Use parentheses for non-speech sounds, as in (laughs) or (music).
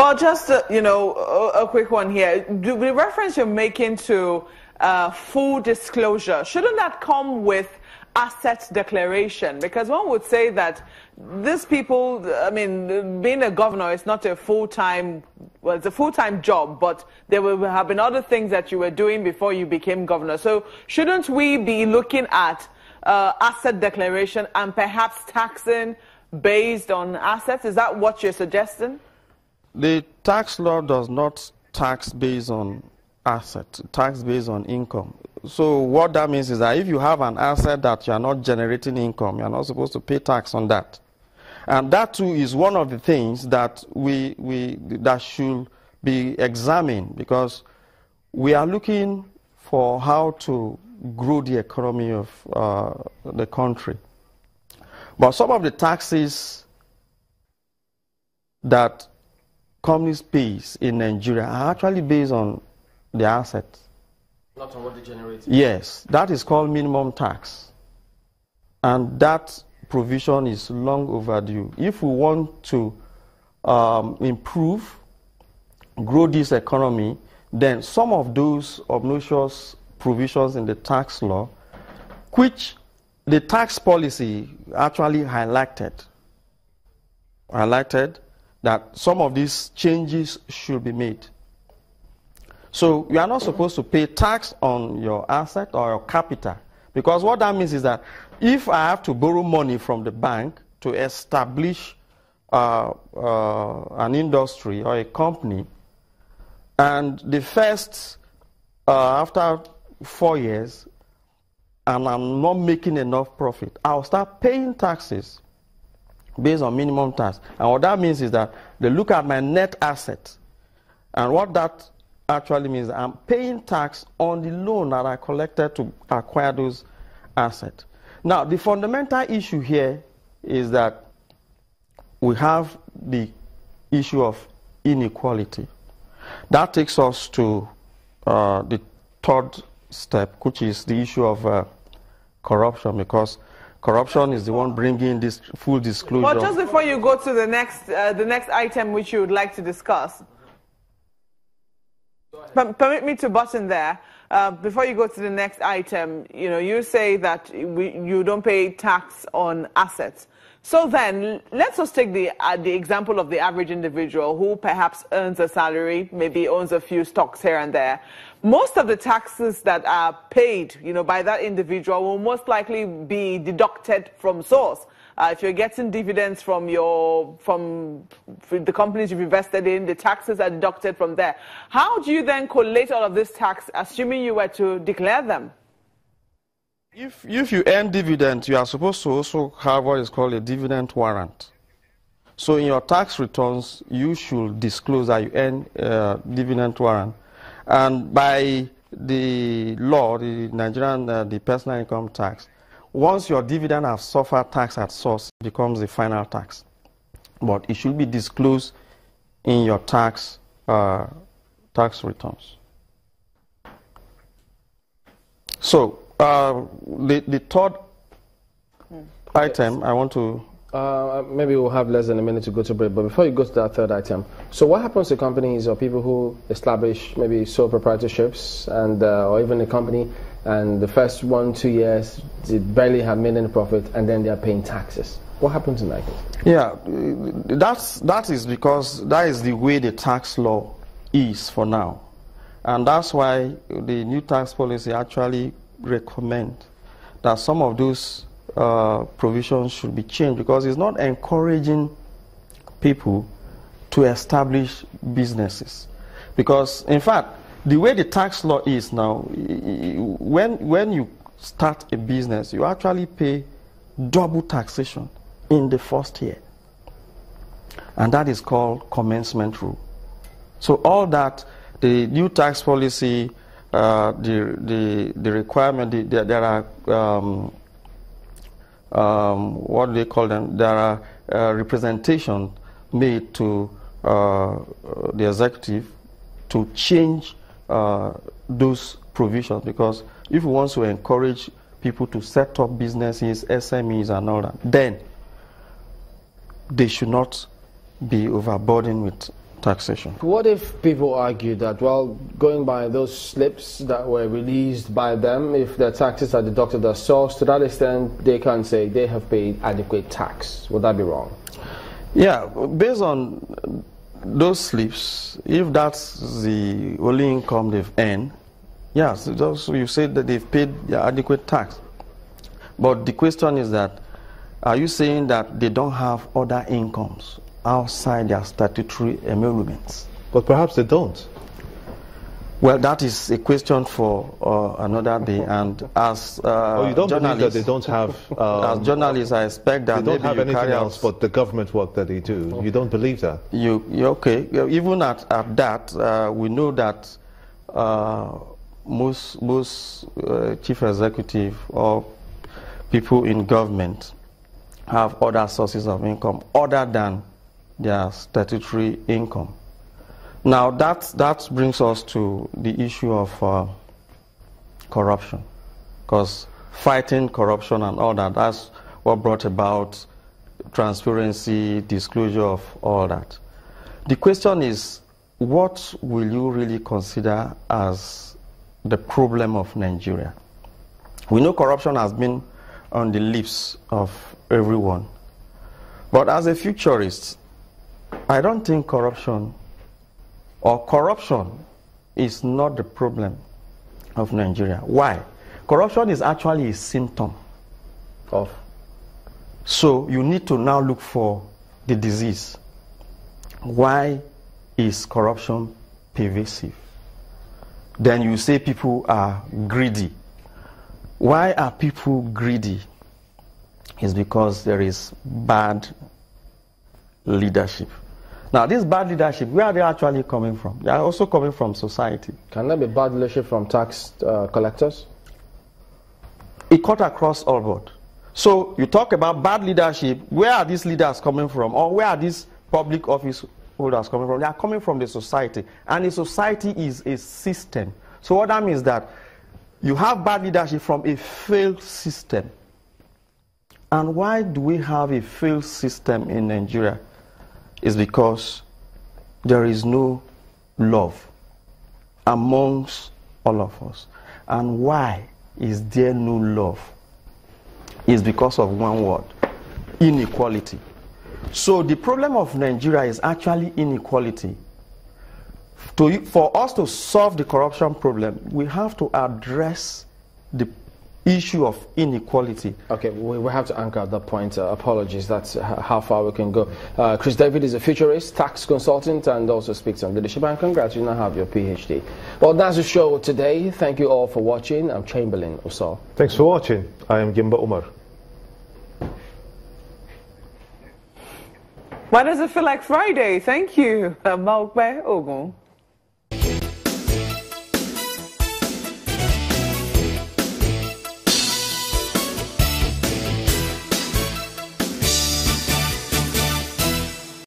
Well, just uh, you know, a, a, quick one here. Do the reference you're making to uh, full disclosure shouldn't that come with asset declaration? Because one would say that these people, I mean, being a governor is not a full-time, well, it's a full-time job, but there will have been other things that you were doing before you became governor. So shouldn't we be looking at uh, asset declaration and perhaps taxing based on assets? Is that what you're suggesting? The tax law does not tax based on asset, tax based on income. So what that means is that if you have an asset that you are not generating income, you are not supposed to pay tax on that. And that too is one of the things that we, we that should be examined because we are looking for how to grow the economy of uh, the country. But some of the taxes that companies pay in Nigeria are actually based on the assets. Not on what they generate. Yes, that is called minimum tax. And that provision is long overdue. If we want to um, improve, grow this economy, then some of those obnoxious provisions in the tax law, which the tax policy actually highlighted, highlighted that some of these changes should be made. So you are not supposed to pay tax on your asset or your capital. Because what that means is that if I have to borrow money from the bank to establish uh, uh, an industry or a company, and the first, uh, after four years, and I'm not making enough profit, I'll start paying taxes based on minimum tax. And what that means is that they look at my net asset, and what that actually means I'm paying tax on the loan that I collected to acquire those assets. Now, the fundamental issue here is that we have the issue of inequality. That takes us to uh, the third step, which is the issue of uh, corruption, because corruption is the one bringing this full disclosure. Well, just before you go to the next, uh, the next item which you would like to discuss, permit me to button there. Uh, before you go to the next item, you know, you say that we, you don't pay tax on assets. So then, let's just take the, uh, the example of the average individual who perhaps earns a salary, maybe owns a few stocks here and there. Most of the taxes that are paid, you know, by that individual will most likely be deducted from source. Uh, if you're getting dividends from your from the companies you've invested in, the taxes are deducted from there. How do you then collate all of this tax, assuming you were to declare them? If, if you earn dividend, you are supposed to also have what is called a dividend warrant. So in your tax returns, you should disclose that you earn uh, dividend warrant. And by the law, the Nigerian uh, the personal income tax, once your dividend has suffered tax at source, it becomes the final tax. But it should be disclosed in your tax uh, tax returns. So uh, the the third hmm. item I want to. Uh, maybe we'll have less than a minute to go to break, but before you go to that third item, so what happens to companies or people who establish maybe sole proprietorships and uh, or even a company and the first one, two years, they barely have made any profit, and then they are paying taxes. What happens in that case? Yeah, that's, that is because that is the way the tax law is for now. And that's why the new tax policy actually recommend that some of those uh, provisions should be changed because it's not encouraging people to establish businesses. Because, in fact, the way the tax law is now, when, when you start a business, you actually pay double taxation in the first year. And that is called commencement rule. So all that, the new tax policy, uh, the, the, the requirement, the, the, there are, um, um, what do they call them? There are uh, representation made to uh, the executive to change uh, those provisions because if we want to encourage people to set up businesses, SMEs, and all that, then they should not be overburdened with taxation. What if people argue that, well, going by those slips that were released by them, if their taxes are deducted as source, to that extent, they can say they have paid adequate tax? Would that be wrong? Yeah, based on those slips, if that's the only income they've earned, yes, also you said that they've paid their adequate tax. But the question is that, are you saying that they don't have other incomes outside their statutory emoluments? But perhaps they don't. Well, that is a question for uh, another day. And as uh, oh, you don't believe that journalists, they don't have. (laughs) Um, as journalists, I expect that they don't have anything else but the government work that they do. You don't believe that. You, you okay? Even at, at that, uh, we know that uh, most most uh, chief executive or people in government have other sources of income other than their statutory income. Now that that brings us to the issue of uh, corruption, because fighting corruption and all that that's what brought about transparency, disclosure of all that. The question is, what will you really consider as the problem of Nigeria? We know corruption has been on the lips of everyone. But as a futurist, I don't think corruption or corruption is not the problem of Nigeria. Why? Corruption is actually a symptom Of so you need to now look for the disease. Why is corruption pervasive? Then you say people are greedy. Why are people greedy? It's because there is bad leadership. Now, this bad leadership, where are they actually coming from? They are also coming from society. can there be bad leadership from tax uh, collectors? it cut across all board. So you talk about bad leadership. Where are these leaders coming from, or where are these public office holders coming from? They are coming from the society, and the society is a system. So what that means is that you have bad leadership from a failed system. And why do we have a failed system in Nigeria? Is because there is no love amongst all of us. And why is there no love? Is because of one word inequality. So the problem of Nigeria is actually inequality. To, for us to solve the corruption problem, we have to address the issue of inequality. Okay, we, we have to anchor at that point. Uh, apologies, that's how far we can go. Uh, Chris David is a futurist, tax consultant, and also speaks on leadership. And congrats, you now have your PhD. Well, that's the show today. Thank you all for watching. I'm Chamberlain Usoh. Thanks for watching. I am Gimba Umar. Why does it feel like Friday? Thank you, Maukbe Ogun.